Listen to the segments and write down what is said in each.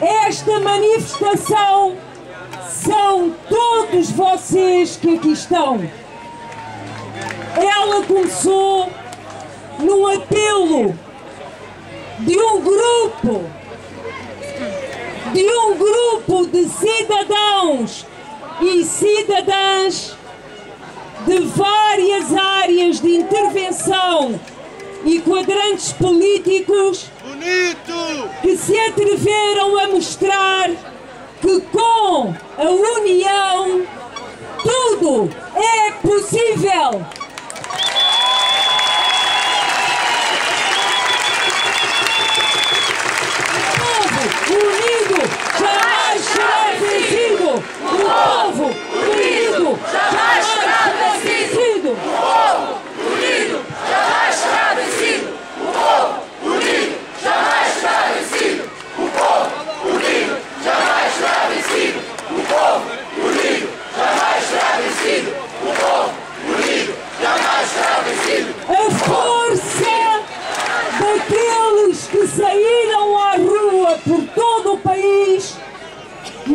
Esta manifestação são todos vocês que aqui estão. Ela começou num apelo de um grupo, de um grupo de cidadãos e cidadãs de várias áreas de intervenção e quadrantes políticos Bonito! que se atreveram a mostrar que com a união tudo é possível.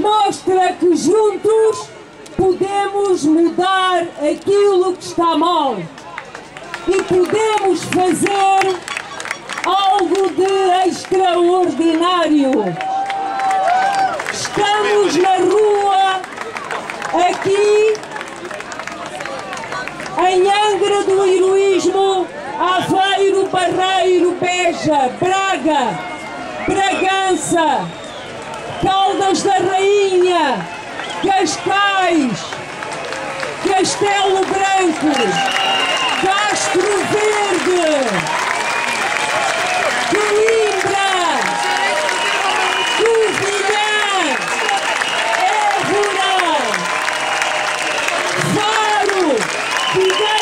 Mostra que juntos podemos mudar aquilo que está mal e podemos fazer algo de extraordinário. Estamos na rua aqui em Angra do Heroísmo, Aveiro, Barreiro, Beja, Braga, Bragança, Caldas da Rainha, Cascais, Castelo Branco, Castro Verde, Coimbra, Covilhã, Évora, Faro, Pigão.